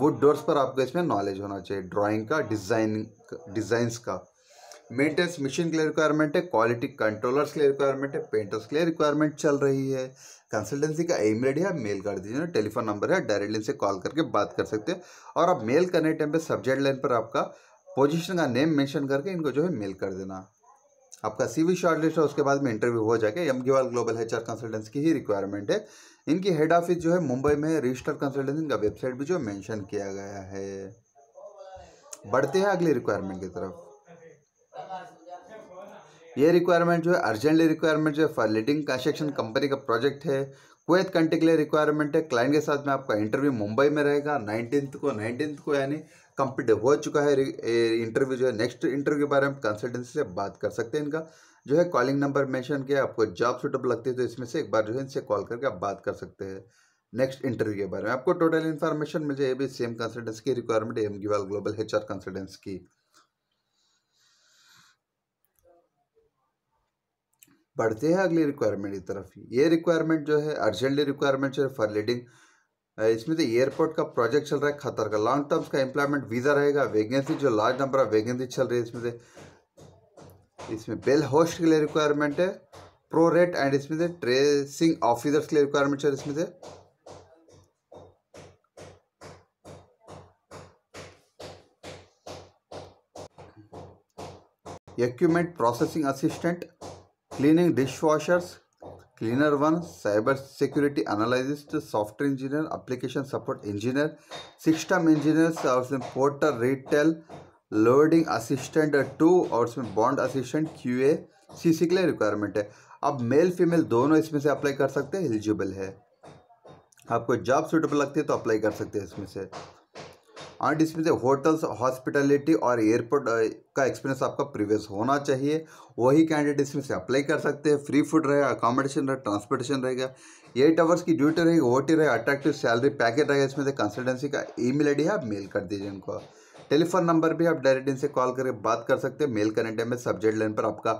wood doors पर आपको इसमें नॉलेज होना चाहिए ड्राइंग का डिज़ाइन डिजाइंस का। मेंटेनेंस मशीन के लिए रिक्वायरमेंट है क्वालिटी कंट्रोलर्स के लिए रिक्वायरमेंट है पेंटर्स के लिए रिक्वायरमेंट चल रही है। कंसल्टेंसी का ईमेल है मेल कर दीजिए टेलीफोन नंबर है डायरेक्टली से कॉल करके बात कर सकते हैं। और आप मेल करने टाइम पे सब्जेक्ट लाइन पर आपका पोजीशन का नेम मेंशन करके इनको जो है मेल कर देना। आपका सीवी शॉर्टलिस्ट है, उसके बाद में इंटरव्यू हो जाएगा। M global H R consultancy की ही रिक्वायरमेंट है। इनकी हेड ऑफ़िस जो है मुंबई में रजिस्टर कंसल्टेंसी का वेबसाइट भी जो मेंशन किया गया है। बढ़ते हैं अगली रिक्वायरमेंट की तरफ़। ये रिक्वायरमेंट जो है अर्जेंटली रिक्वायरमेंट जो है फॉर लीडिंग कंस्ट्रक्शन कंपनी का प्रोजेक्ट है। कुवैत कंट्री के लिए रिक्वायरमेंट है। क्लाइंट के साथ में आपका इंटरव्यू मुंबई में रहेगा। नाइनटीन को नाइनटीन को यानी कंप्लीट हो चुका है। इंटरव्यू जो है नेक्स्ट इंटरव्यू के बारे में कंसल्टेंसी से बात कर सकते हैं इनका। जो है कॉलिंग नंबर मेंशन किया, आपको जॉब सुटेबल लगती है तो इसमें से एक बार जो है, इनसे कॉल करके आप बात कर सकते हैं। नेक्स्ट इंटरव्यू के बारे में आपको टोटल इन्फॉर्मेशन मिल जाए भी सेम कंसल्टेंसी की रिक्वायरमेंट है। एम ग्लोबल एच आर की। बढ़ते हैं अगली रिक्वायरमेंट की तरफ़। ये रिक्वायरमेंट जो है अर्जेंटली रिक्वायरमेंट जो है फॉर लीडिंग इसमें तो एयरपोर्ट का प्रोजेक्ट चल रहा है, खतर का। लॉन्ग टर्म्स का एम्प्लॉयमेंट वीज़ा रहेगा वैकेंसी जो लार्ज नंबर ऑफ़ वैकेंसी चल रही है इसमें से। इसमें बेल होस्ट के लिए रिक्वायरमेंट है प्रो रेट एंड इसमें से ट्रेसिंग ऑफिसर्स के लिए रिक्वायरमेंट चल इसमें से। Equipment processing assistant cleaning dish washers cleaner one cyber security analyst software engineer application support engineer system engineer और उसमें porter retail loading assistant two और उसमें bond assistant Q A C C के लिए रिक्वायरमेंट है। अब मेल फीमेल दोनों इसमें से अप्लाई कर सकते हैं एलिजिबल है। आपको जॉब सूटेबल लगती है तो अप्लाई कर सकते हैं इसमें से। एंड इसमें से होटल्स हॉस्पिटलिटी और एयरपोर्ट का एक्सपीरियंस आपका प्रीवियस होना चाहिए। वही कैंडिडेट इसमें से अप्लाई कर सकते हैं। फ्री फ़ूड रहेगा अकोमोडेशन रहेगा ट्रांसपोर्टेशन रहेगा। एट आवर्स की ड्यूटी रहेगी ओ टी रहेगा अट्रैक्टिव सैलरी पैकेज रहेगा। इसमें से कंसल्टेंसी का ई मेल आई आप मेल कर दीजिए इनको टेलीफोन नंबर भी आप डायरेक्ट इनसे कॉल करके बात कर सकते हैं। मेल करने टाइम में सब्जेक्ट लाइन पर आपका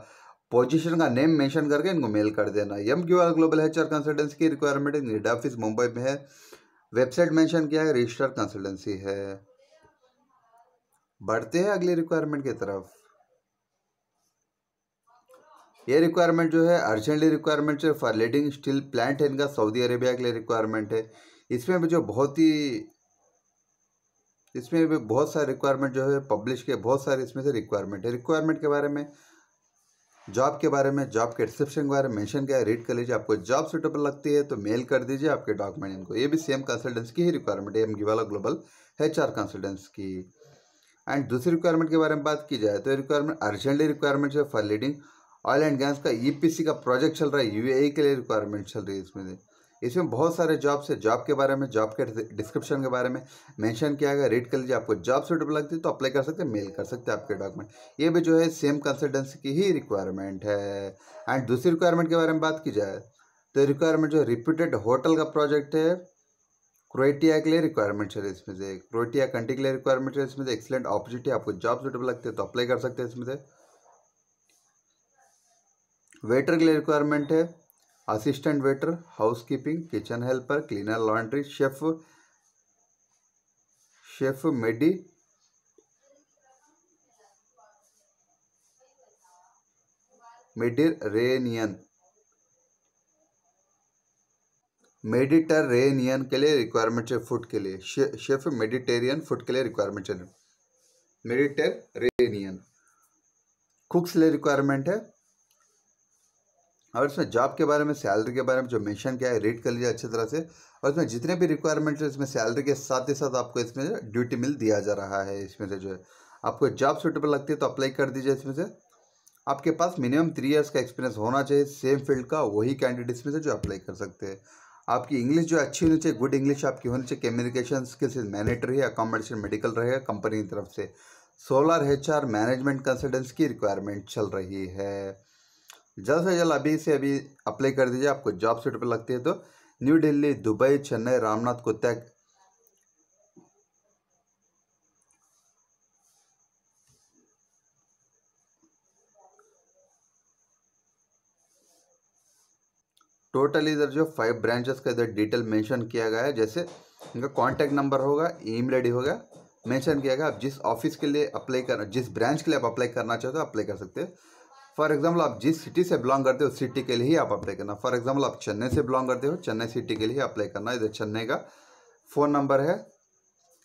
पोजीशन का नेम मेंशन करके इनको मेल कर देना। M Q R global H R consultancy की रिक्वायरमेंट नीड ऑफ़िस मुंबई में है। वेबसाइट मेंशन किया है रजिस्टर कंसल्टेंसी है। बढ़ते हैं अगली रिक्वायरमेंट की तरफ़। ये रिक्वायरमेंट जो है अर्जेंटली रिक्वायरमेंट है फॉर लीडिंग स्टील प्लांट है, इनका सऊदी अरेबिया के लिए रिक्वायरमेंट है। इसमें भी जो बहुत ही, इसमें भी बहुत सारे रिक्वायरमेंट जो है पब्लिश के बहुत सारे इसमें से रिक्वायरमेंट है। रिक्वायरमेंट के बारे में जॉब के बारे में जॉब के डिस्क्रिप्शन के बारे में मेंशन किया रीड कर लीजिए। आपको जॉब सुटेबल लगती है तो मेल कर दीजिए आपके डॉक्यूमेंट इनको। ये भी सेम कंसल्टेंस की ही रिक्वायरमेंट है एम गिवाला ग्लोबल एच आर की। एंड दूसरी रिक्वायरमेंट के बारे में बात की जाए तो रिक्वायरमेंट अर्जेंटली रिक्वायरमेंट है for leading oil and gas का ईपीसी का प्रोजेक्ट चल रहा है यूएई के लिए रिक्वायरमेंट चल रही है इसमें इसमें बहुत सारे जॉब्स है जॉब के बारे में जॉब के डिस्क्रिप्शन के बारे में मेंशन किया गया रीड कर लीजिए, आपको जॉब सुटेबल लगती है तो अप्लाई कर सकते हैं मेल कर सकते हैं आपके डॉक्यूमेंट ये भी जो है सेम कंसल्टेंसी की ही रिक्वायरमेंट है। एंड दूसरी रिक्वायरमेंट के बारे में बात की जाए तो रिक्वायरमेंट जो रिप्यूटेड होटल का प्रोजेक्ट है क्रोएटिया के लिए रिक्वायरमेंट है इसमें से। क्रोएटिया कंट्री के लिए रिक्वायरमेंट है इसमें से। एक्सलेंट अपॉर्चुनिटी आपको जॉब सुटेबल लगती है तो अप्लाई कर सकते हैं इसमें से। वेटर के लिए रिक्वायरमेंट है। Assistant waiter housekeeping kitchen helper cleaner laundry chef chef medi Mediterranean Mediterranean के लिए रिक्वायरमेंट है फ़ूड के लिए। शेफ मेडिटेरियन फ़ूड के लिए रिक्वायरमेंट है मेडिटेरेनियन। कुक्स लिए रिक्वायरमेंट है। और इसमें जॉब के बारे में सैलरी के बारे में जो मेंशन किया है रीड कर लीजिए अच्छी तरह से। और इसमें जितने भी रिक्वायरमेंट है, इसमें सैलरी के साथ ही साथ आपको इसमें ड्यूटी मिल दिया जा रहा है। इसमें से जो है, आपको जॉब सूटेबल लगती है तो अप्लाई कर दीजिए इसमें से। आपके पास मिनिमम थ्री ईयर्स का एक्सपीरियंस होना चाहिए। सेम फ़ील्ड का, वही कैंडिडेट इसमें से जो अप्लाई कर सकते हैं। आपकी इंग्लिश जो अच्छी होनी चाहिए गुड इंग्लिश आपकी होनी चाहिए communication skills is mandatory accommodation medical रहेगा कंपनी की तरफ़ से। सोलर एच मैनेजमेंट कंसल्टेंस की रिक्वायरमेंट चल रही है। जल्द से जल्द अभी से अभी अप्लाई कर दीजिए, आपको जॉब सीट पर लगती है तो। न्यू दिल्ली दुबई चेन्नई रामनाथ कुत्तैक टोटल इधर जो फाइव ब्रांचेस का इधर डिटेल मेंशन किया गया है, जैसे इनका कॉन्टैक्ट नंबर होगा ईमेल आईडी होगा मेंशन किया गया, आप जिस ऑफ़िस के लिए अप्लाई करना जिस ब्रांच के लिए आप अप्लाई करना चाहते हो अप्लाई कर सकते हैं। फॉर एग्ज़ाम्पल आप जिस सिटी से बिलोंग करते हो, उस सिटी के लिए ही आप अप्लाई करना। फॉर एग्ज़ाम्पल आप चेन्नई से बिलोंग करते हो, चेन्नई सिटी के लिए अप्लाई करना, इधर चेन्नई का फ़ोन नंबर है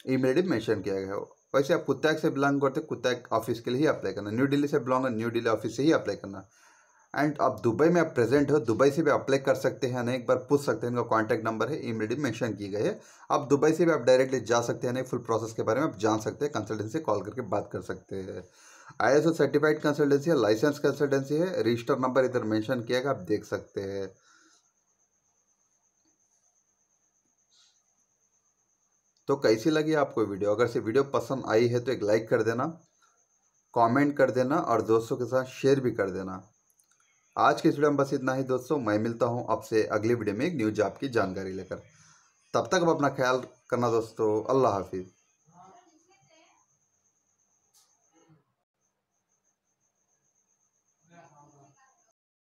ई मेल मैंशन किया गया हो। वैसे आप कुत्ताक से बिलोंग करते हो, कुत्ताक ऑफ़िस के लिए ही अप्लाई करना। न्यू दिल्ली से बिलोंग न्यू दिल्ली ऑफ़िस से ही अप्लाई करना। एंड आप दुबई में आप प्रेजेंट हो, दुबई से भी अप्लाई कर सकते हैं ना एक बार पूछ सकते हैं, इनका कॉन्टैक्ट नंबर है ई मेल मैंशन की गई है। आप दुबई से भी आप डायरेक्टली जा सकते हैं ना फुल प्रोसेस के बारे में आप जान सकते हैं कंसल्टेंसी कॉल करके बात कर सकते हैं। आईएसओ सर्टिफाइड कंसल्टेंसी है लाइसेंस कंसल्टेंसी है रजिस्टर नंबर इधर मेंशन किया गया, आप देख सकते हैं। तो कैसी लगी आपको वीडियो? अगर से वीडियो पसंद आई है तो एक लाइक कर देना कमेंट कर देना और दोस्तों के साथ शेयर भी कर देना। आज के इस वीडियो में बस इतना ही दोस्तों। मैं मिलता हूँ आपसे अगले वीडियो में एक न्यूज़ जॉब की जानकारी लेकर। तब तक आप अपना ख्याल करना दोस्तों। अल्लाह हाफिज़।